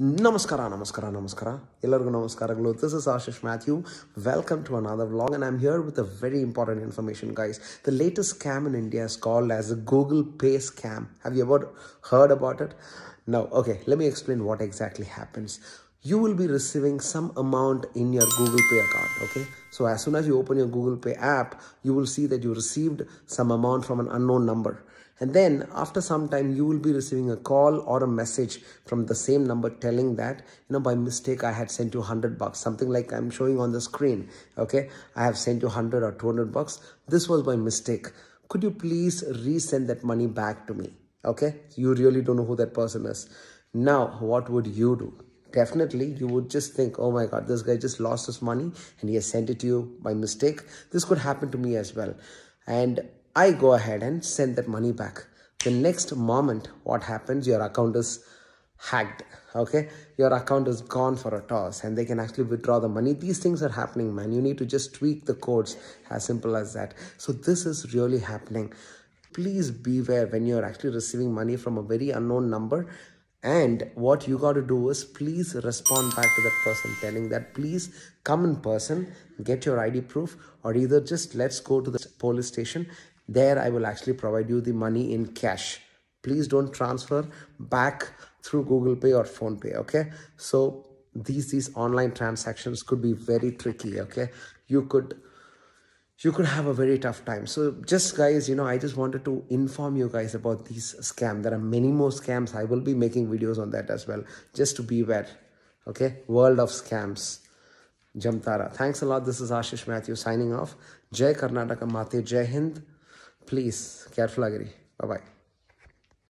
Namaskara, Namaskara, Namaskara. Ellargu Namaskaraಗಳು. This is Ashish Mathew. Welcome to another vlog and I'm here with a very important information guys. The latest scam in India is called as a Google Pay scam. Have you ever heard about it? No. Okay, let me explain what exactly happens. You will be receiving some amount in your Google Pay account, okay? So as soon as you open your Google Pay app, you will see that you received some amount from an unknown number and then after some time you will be receiving a call or a message from the same number telling that you know by mistake i had sent you 100 bucks. Something like i'm showing on the screen okay? I have sent you 100 or 200 bucks. This was by mistake. Could you please resend that money back to me okay? You really don't know who that person is. Now what would you do? Definitely you would just think oh my god this guy just lost his money and he has sent it to you by mistake. This could happen to me as well. And I go ahead and send that money back. The next moment, what happens, your account is hacked. Okay, your account is gone for a toss and they can actually withdraw the money. These things are happening, man. You need to just tweak the codes as simple as that. So, this is really happening. Please beware when you're actually receiving money from a very unknown number. And what you got to do is please respond back to that person telling that please come in person, get your ID proof, or either just let's go to the police station. There, I will actually provide you the money in cash. Please don't transfer back through Google Pay or PhonePe. Okay, so these these online transactions could be very tricky. Okay, you could you could have a very tough time. So just guys, you know, I just wanted to inform you guys about these scams. There are many more scams. I will be making videos on that as well. Just to beware. Okay. World of scams. Jamtara. Thanks a lot. This is Ashish Mathew signing off. Jai Karnataka Mate. Jai Hind. Please, careful agri. Bye-bye.